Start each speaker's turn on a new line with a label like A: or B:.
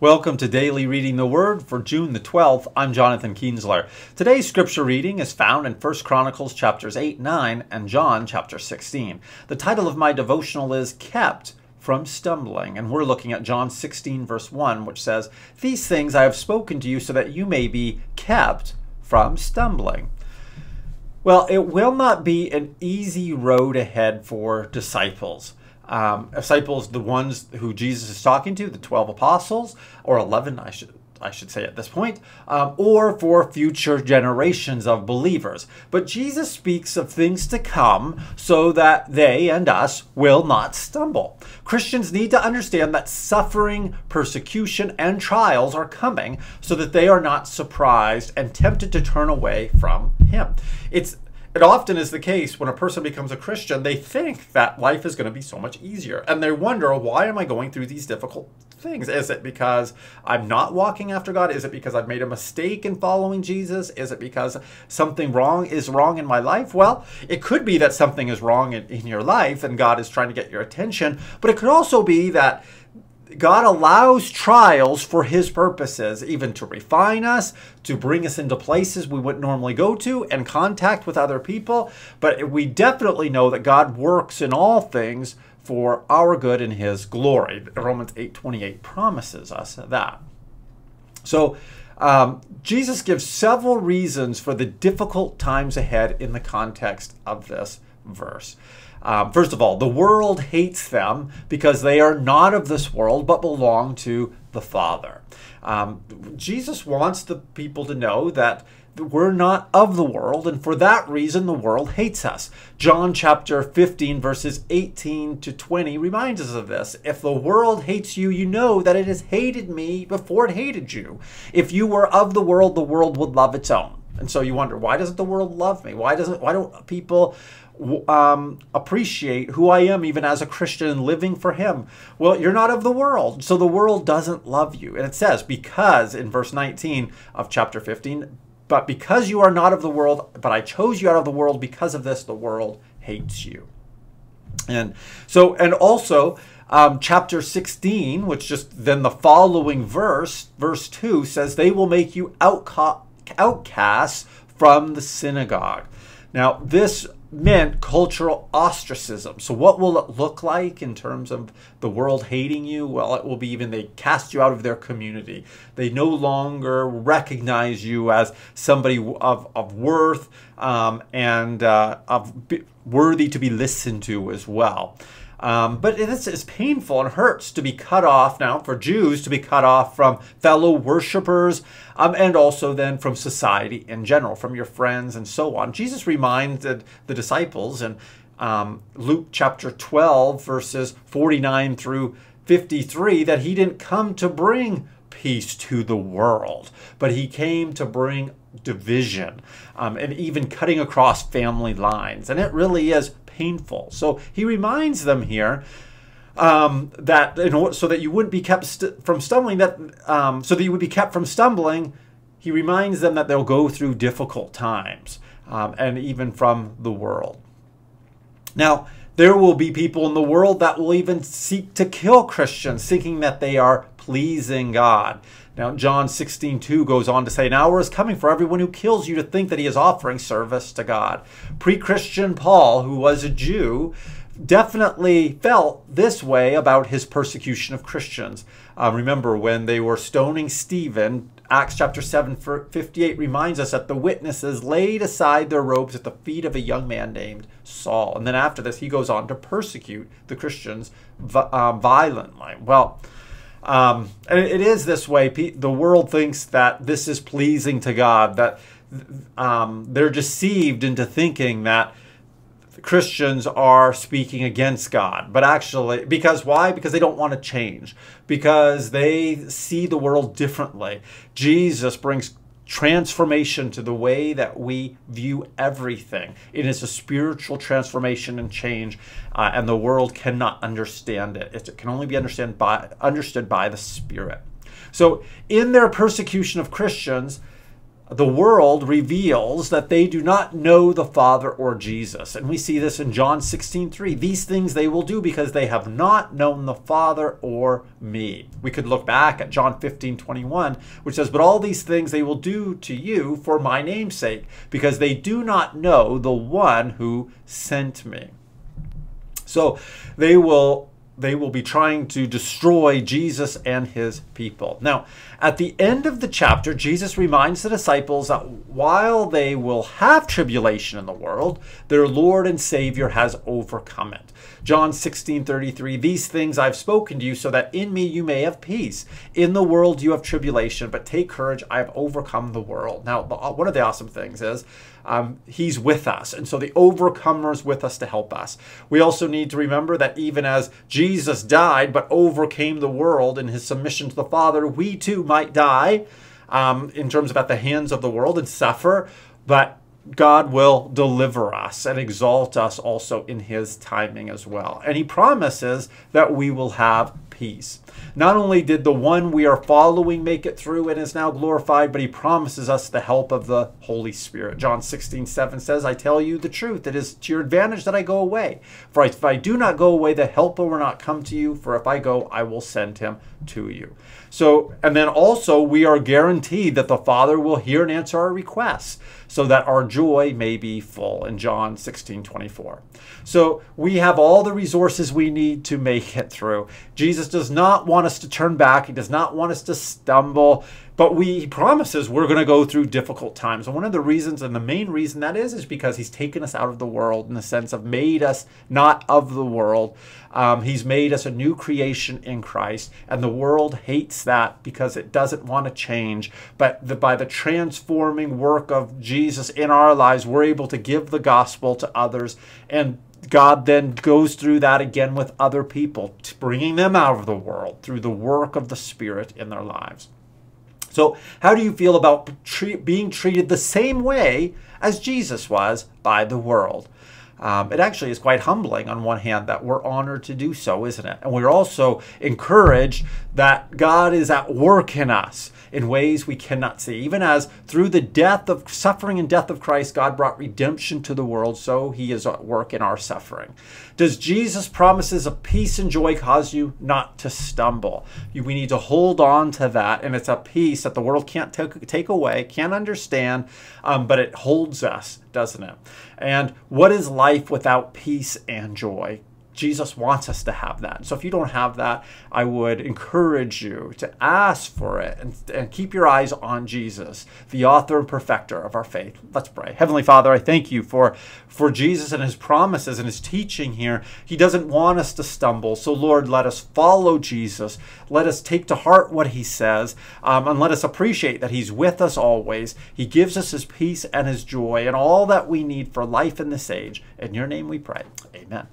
A: Welcome to Daily Reading the Word for June the 12th. I'm Jonathan Kienzler. Today's scripture reading is found in 1 Chronicles chapters 8, 9, and John chapter 16. The title of my devotional is Kept from Stumbling, and we're looking at John 16, verse 1, which says, These things I have spoken to you so that you may be kept from stumbling. Well, it will not be an easy road ahead for disciples um, disciples, the ones who Jesus is talking to, the 12 apostles, or 11, I should, I should say at this point, um, or for future generations of believers. But Jesus speaks of things to come so that they and us will not stumble. Christians need to understand that suffering, persecution, and trials are coming so that they are not surprised and tempted to turn away from Him. It's it often is the case when a person becomes a Christian, they think that life is going to be so much easier. And they wonder, why am I going through these difficult things? Is it because I'm not walking after God? Is it because I've made a mistake in following Jesus? Is it because something wrong is wrong in my life? Well, it could be that something is wrong in, in your life and God is trying to get your attention, but it could also be that God allows trials for his purposes, even to refine us, to bring us into places we wouldn't normally go to and contact with other people. But we definitely know that God works in all things for our good and his glory. Romans 8:28 promises us that. So um, Jesus gives several reasons for the difficult times ahead in the context of this verse. Um, first of all, the world hates them because they are not of this world but belong to the Father. Um, Jesus wants the people to know that we're not of the world, and for that reason, the world hates us. John chapter 15, verses 18 to 20 reminds us of this. If the world hates you, you know that it has hated me before it hated you. If you were of the world, the world would love its own. And so you wonder, why doesn't the world love me? Why doesn't why don't people um, appreciate who I am even as a Christian living for Him. Well, you're not of the world, so the world doesn't love you. And it says, because in verse 19 of chapter 15, but because you are not of the world, but I chose you out of the world, because of this, the world hates you. And so, and also, um, chapter 16, which just then the following verse, verse 2, says, They will make you outcasts from the synagogue. Now, this meant cultural ostracism. So, what will it look like in terms of the world hating you? Well, it will be even they cast you out of their community. They no longer recognize you as somebody of, of worth um, and uh, of worthy to be listened to as well. Um, but it is it's painful and hurts to be cut off now for Jews to be cut off from fellow worshippers um, and also then from society in general, from your friends and so on. Jesus reminded the disciples in um, Luke chapter 12, verses 49 through 53, that he didn't come to bring peace to the world, but he came to bring division um, and even cutting across family lines. And it really is painful. So he reminds them here um, that order, so that you wouldn't be kept st- from stumbling, that um, so that you would be kept from stumbling. He reminds them that they'll go through difficult times, um, and even from the world. Now, there will be people in the world that will even seek to kill Christians, thinking that they are pleasing God. Now, John 16, 2 goes on to say, An hour is coming for everyone who kills you to think that he is offering service to God. Pre Christian Paul, who was a Jew, definitely felt this way about his persecution of Christians. Uh, remember when they were stoning Stephen, Acts chapter 7, 58 reminds us that the witnesses laid aside their robes at the feet of a young man named Saul. And then after this, he goes on to persecute the Christians uh, violently. Well, um, and it is this way. The world thinks that this is pleasing to God, that um, they're deceived into thinking that Christians are speaking against God. But actually, because why? Because they don't want to change, because they see the world differently. Jesus brings transformation to the way that we view everything. It is a spiritual transformation and change, uh, and the world cannot understand it. It can only be understand by, understood by the Spirit. So, in their persecution of Christians, the world reveals that they do not know the Father or Jesus. And we see this in John 16 3. These things they will do because they have not known the Father or me. We could look back at John 15 21, which says, But all these things they will do to you for my name's sake, because they do not know the one who sent me. So they will they will be trying to destroy Jesus and his people. Now, at the end of the chapter, Jesus reminds the disciples that while they will have tribulation in the world, their Lord and Savior has overcome it. John 16 33, these things I've spoken to you so that in me you may have peace. In the world you have tribulation, but take courage, I have overcome the world. Now, one of the awesome things is um, he's with us. And so the overcomer is with us to help us. We also need to remember that even as Jesus died but overcame the world in his submission to the Father, we too might die um, in terms of at the hands of the world and suffer. But God will deliver us and exalt us also in his timing as well. And he promises that we will have peace. Not only did the one we are following make it through and is now glorified, but he promises us the help of the Holy Spirit. John 16, 7 says, I tell you the truth. It is to your advantage that I go away. For if I do not go away, the helper will not come to you. For if I go, I will send him to you. So, and then also we are guaranteed that the Father will hear and answer our requests so that our joy may be full in John 16, 24. So we have all the resources we need to make it through. Jesus does not want us to turn back. He does not want us to stumble. But we, he promises we're going to go through difficult times. And one of the reasons, and the main reason that is, is because he's taken us out of the world in the sense of made us not of the world. Um, he's made us a new creation in Christ. And the world hates that because it doesn't want to change. But the, by the transforming work of Jesus in our lives, we're able to give the gospel to others. And God then goes through that again with other people, bringing them out of the world through the work of the Spirit in their lives. So, how do you feel about tre- being treated the same way as Jesus was by the world? Um, it actually is quite humbling on one hand that we're honored to do so, isn't it? And we're also encouraged that God is at work in us in ways we cannot see. Even as through the death of suffering and death of Christ, God brought redemption to the world, so he is at work in our suffering. Does Jesus' promises of peace and joy cause you not to stumble? we need to hold on to that, and it's a peace that the world can't take, take away, can't understand, um, but it holds us, doesn't it? And what is life without peace and joy? Jesus wants us to have that. So if you don't have that, I would encourage you to ask for it and, and keep your eyes on Jesus, the author and perfecter of our faith. Let's pray. Heavenly Father, I thank you for, for Jesus and his promises and his teaching here. He doesn't want us to stumble. So, Lord, let us follow Jesus. Let us take to heart what he says um, and let us appreciate that he's with us always. He gives us his peace and his joy and all that we need for life in this age. In your name we pray. Amen.